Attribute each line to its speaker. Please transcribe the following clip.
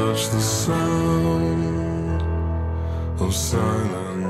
Speaker 1: touch the sound of silence.